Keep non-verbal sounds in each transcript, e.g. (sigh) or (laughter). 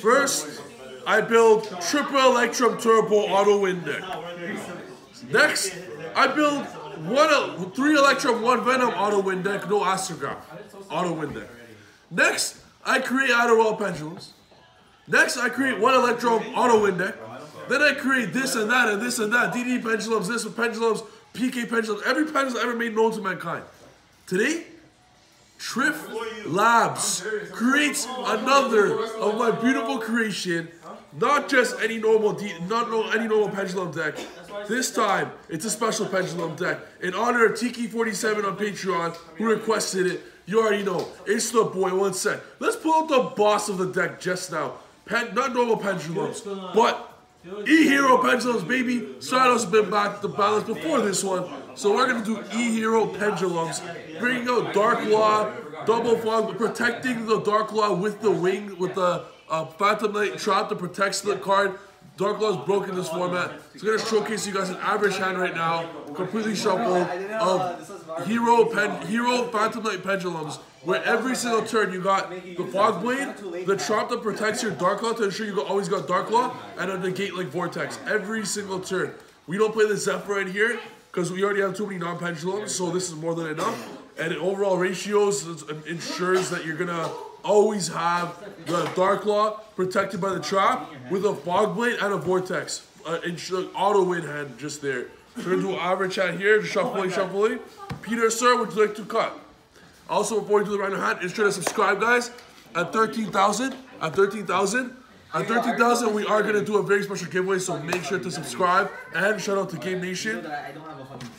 First, I build triple Electrum Turbo Auto Wind deck. Next, I build one, three Electrum, one Venom Auto Wind deck, no Astrograph. Auto Wind deck. Next, I create Idlewild Pendulums. Next, I create one Electrum Auto Wind deck. Then I create this and that and this and that. DD Pendulums, this with Pendulums, PK Pendulums, every pendulum ever made known to mankind. Today, Trif Labs creates another of my beautiful creation. Not just any normal, not no, any normal pendulum deck. This time, it's a special pendulum deck in honor of Tiki47 on Patreon, who requested it. You already know. It's the boy. One sec. Let's pull out the boss of the deck just now. Pen, not normal pendulums, but E-Hero Pendulums, baby. Stratos has been back the balance before this one. So we're going to do E-Hero Pendulums. Bringing out Dark Law, Double Fog, protecting the Dark Law with the wing, with the uh, Phantom Knight Trap that protects the card. Dark Law is broken this format. It's going to showcase you guys an average hand right now, completely shuffled, of Hero Pen, Hero Phantom Knight Pendulums, where every single turn you got the Fog Blade, the Trap that protects your Dark Law to ensure you always got Dark Law, and a Negate like Vortex. Every single turn. We don't play the Zephyr right here, because we already have too many non-pendulums, so this is more than enough. And overall ratios ensures that you're gonna always have the Dark Law protected by the trap with a Fog Blade and a Vortex. Uh, auto win hand just there. So we're gonna do average hand here, just shuffling, shuffling. Peter, sir, would you like to cut? Also, before we do the random hand, ensure to subscribe, guys. At 13,000, at 13,000, at 13,000, we are going to do a very special giveaway, so make sure to subscribe. And shout out to Game Nation.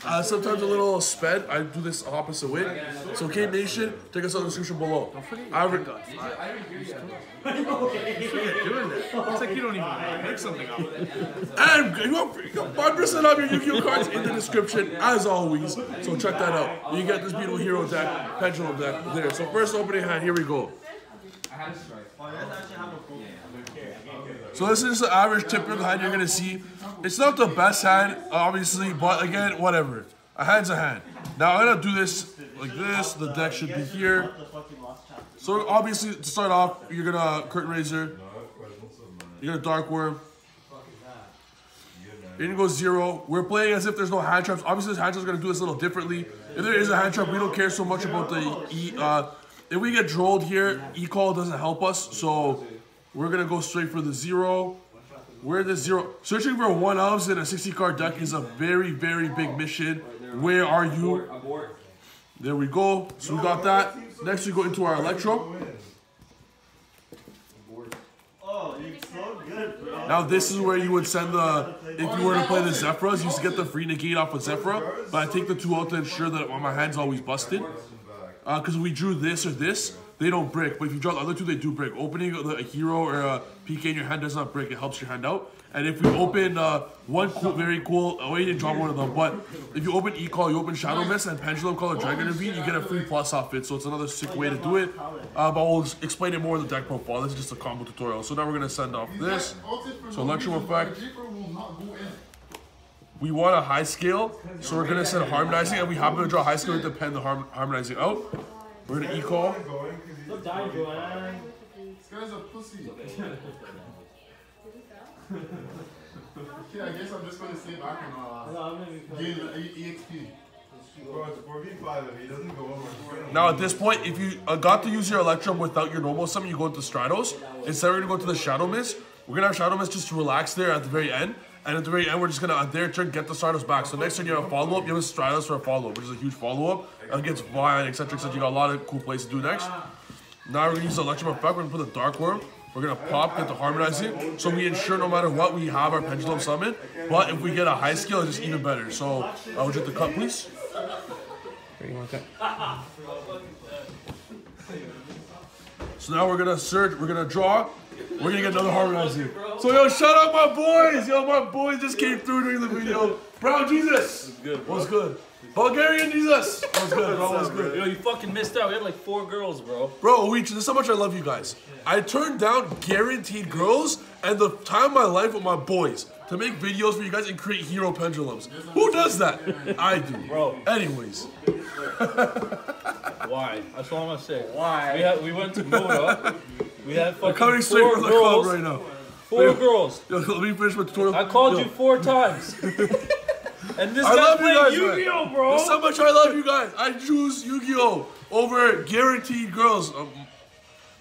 Uh, sometimes a little sped. I do this opposite way. So Game Nation, check us out in the description below. Average. (laughs) doing that. It's like you don't even make something up. And you got, you got 5% off your Yu-Gi-Oh cards in the description, as always. So check that out. You get this beautiful hero deck, pendulum deck there. So first opening hand, here we go. So this is the average typical hand you're gonna see. It's not the best hand, obviously, but again, whatever. A hand's a hand. Now I'm gonna do this like this. The deck should be here. So obviously, to start off, you're gonna curtain raiser. You're gonna dark worm. You're gonna go zero. We're playing as if there's no hand traps. Obviously, this hand trap's gonna do this a little differently. If there is a hand trap, we don't care so much about the E. Uh, if we get drolled here, E-call doesn't help us. So we're gonna go straight for the zero. Where the zero? Searching for one ofs in a 60 card deck is a very, very big mission. Where are you? There we go. So we got that. Next we go into our Electro. Oh, so good. Now this is where you would send the, if you were to play the Zephyrs, you used to get the free negate off of Zephyr, but I take the two out to ensure that my hand's always busted. Because uh, we drew this or this, they don't break. But if you draw the other two, they do break. Opening a hero or a PK in your hand does not break. It helps your hand out. And if we open uh, one cool, very cool, oh, you didn't draw one of them, but if you open E-Call, you open Shadow Mist and Pendulum Call or Dragon Ravine, you get a free plus off it. So it's another sick way to do it. Uh, but we'll explain it more in the deck profile. This is just a combo tutorial. So now we're going to send off this. So Electrum Effect. We want a high scale, so we're going to send Harmonizing, and we happen to draw high scale to pen the harm Harmonizing out. We're going to E-Call. This guy's a pussy. (laughs) okay, I guess I'm just gonna stay back and uh, gain EXP. Now at this point, if you uh, got to use your Electrum without your normal summon, you go into Stratos. Instead, we're gonna go to the Shadow Mist. We're gonna have Shadow Mist just to relax there at the very end. And at the very end, we're just gonna, on their turn, get the Stratos back. So next turn, you have a follow-up. You have a Stratos for a follow-up, which is a huge follow-up. Against Vine, etc., etc. You got a lot of cool plays to do next. Now we're gonna use the Electrum Effect. We're gonna put the Dark Worm. We're gonna pop, get the Harmonizing. So we ensure no matter what, we have our Pendulum Summon. But if we get a high scale, it's just even better. So, uh, would you like the cut, please? Where you want that? (laughs) So now we're gonna search, we're gonna draw, we're gonna get another harmonizer. So yo, shout out my boys! Yo, my boys just came through during the video. Brown Jesus! What's good? What's good? Bulgarian Jesus! What's good, bro? What's good? Yo, you fucking missed out. We had like four girls, bro. Bro, we, this is how much I love you guys. I turned down guaranteed girls and the time of my life with my boys to make videos for you guys and create hero pendulums. Who does that? I do. Bro. Anyways. (laughs) Why? That's all I'm gonna say. Why? We, had, we went to Moda. We have I'm fucking coming straight four from the club right now. Four girls. Yo, let me finish my tutorial. I called Yo, you four times. (laughs) and this I guy's love you playing guys, Yu-Gi-Oh, man. bro. That's how much I love you guys. I choose Yu-Gi-Oh over guaranteed girls. Um,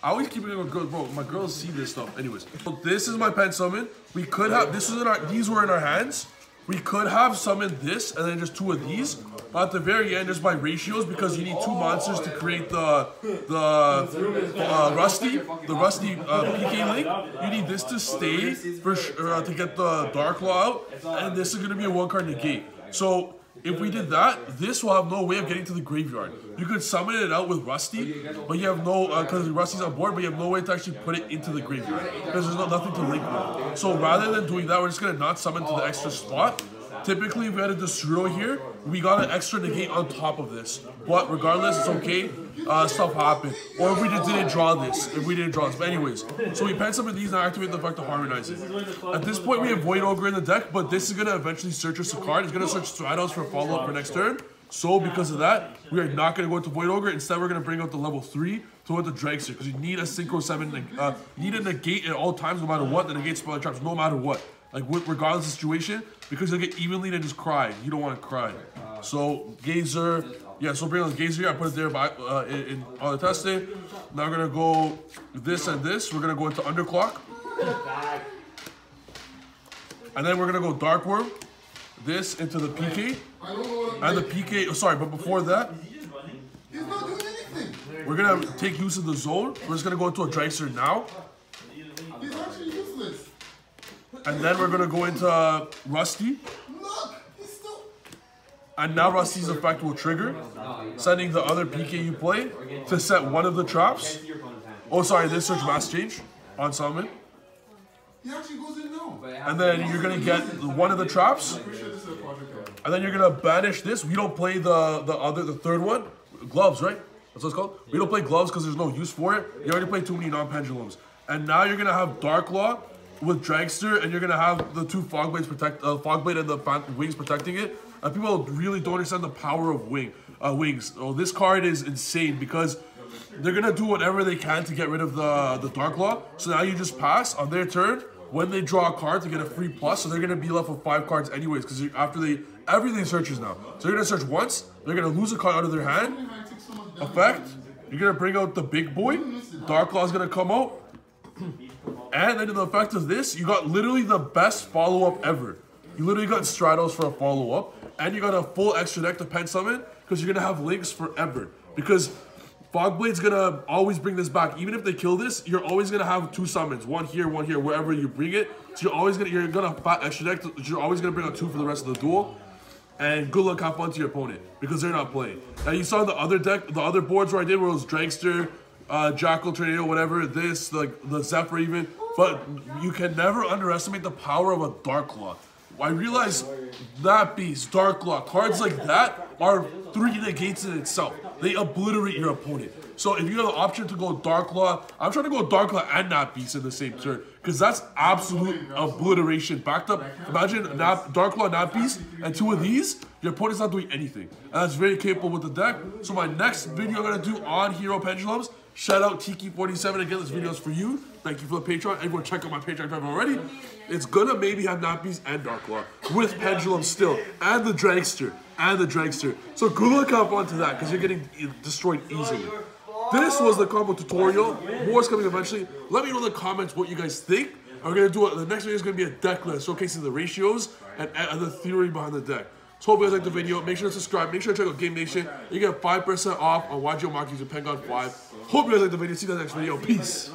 I always keep it with girls, bro. My girls see this stuff. Anyways, so this is my pen summon. We could have this was in our these were in our hands. We could have summoned this and then just two of these. But at the very end, just by ratios because you need two monsters to create the the uh, rusty the rusty uh, PK link. You need this to stay for uh, to get the dark law out, and this is gonna be a one card negate. So if we did that, this will have no way of getting to the graveyard. You could summon it out with Rusty, but you have no, uh, because Rusty's on board, but you have no way to actually put it into the graveyard. Because there's no, nothing to link with. So rather than doing that, we're just going to not summon to the extra spot. Typically, if we had a Desuro here, we got an extra negate on top of this. But regardless, it's okay. Uh, stuff happened. Or if we just didn't draw this. If we didn't draw this. But anyways, so we pen some of these and activate the effect to harmonize it. At this point, we have Void Ogre in the deck, but this is going to eventually search us a card. It's going to search Stratos for a follow-up for next turn. So because of that, we are not going to go into Void Ogre. Instead, we're going to bring out the level 3 to go into Dragster. Because you need a Synchro 7, uh, need a negate at all times, no matter what. The negate spell traps, no matter what. Like, regardless of situation, because you'll get evenly to just cry. You don't want to cry. So, Gazer, yeah, so bring on Gazer here. I put it there by, uh, in, on the testing. Now we're going to go this and this. We're going to go into Underclock. And then we're going to go Dark Worm. This into the PK. I don't know what And the PK, oh, sorry, but before that, He's not doing anything. we're gonna take use of the zone. We're just gonna go into a Dragster now. He's actually useless. And then we're gonna go into uh, Rusty. Look, he's still. And now Rusty's effect will trigger, sending the other PK you play to set one of the traps. Oh, sorry, this search mask change on summon. He actually goes in now. And then you're gonna get one of the traps. Pretty sure this is a project card. And then you're gonna banish this. We don't play the the other the third one, gloves, right? That's what it's called. We don't play gloves because there's no use for it. You already played too many non-pendulums. And now you're gonna have Dark Law with Dragster, and you're gonna have the two Fogblades protect uh, Fogblade and the wings protecting it. And people really don't understand the power of wing uh, wings. Oh, this card is insane because they're gonna do whatever they can to get rid of the the Dark Law. So now you just pass on their turn when they draw a card to get a free plus. So they're gonna be left with five cards anyways because after they everything searches now. So you're gonna search once. They're gonna lose a card out of their hand. Effect. You're gonna bring out the big boy. Dark Law's gonna come out. And then the effect of this, you got literally the best follow-up ever. You literally got Stratos for a follow-up, and you got a full extra deck to pen summon, because you're gonna have links forever. Because Fogblade's gonna always bring this back. Even if they kill this, you're always gonna have two summons. One here, one here, wherever you bring it. So you're always gonna you're gonna fat extra deck. You're always gonna bring out two for the rest of the duel. And good luck, have fun to your opponent because they're not playing. Now you saw the other deck, the other boards where I did where it was Dragster, uh, Jackal, Tornado, whatever. This, like the Zephyr, even. But you can never underestimate the power of a Dark Claw. I realize that beast, Dark Claw, cards like that are three negates in itself. They obliterate your opponent. So if you have the option to go Dark Claw, I'm trying to go Dark Claw and Nat Beast in the same turn. Because that's absolute obliteration. Backed up, imagine Nat, Dark Claw, Nat Beast, and two of these, your opponent's not doing anything. And that's very capable with the deck. So my next video I'm going to do on Hero Pendulums, shout out Tiki47 again, this video is for you. Thank you for the Patreon. Everyone check out my Patreon haven't already. It's gonna maybe have Beast and Dark Claw with Pendulum still, and the Dragster, and the Dragster. So good luck up onto that, because you're getting destroyed easily. This was the combo tutorial. More is coming eventually. Let me know in the comments what you guys think. We're gonna do it. The next video is gonna be a deck list showcasing the ratios and, and the theory behind the deck. So hope you guys liked the video. Make sure to subscribe. Make sure to check out Game Nation. You get 5% off on YGO Mark using PendGod 5. Hope you guys liked the video. See you guys next video. Peace.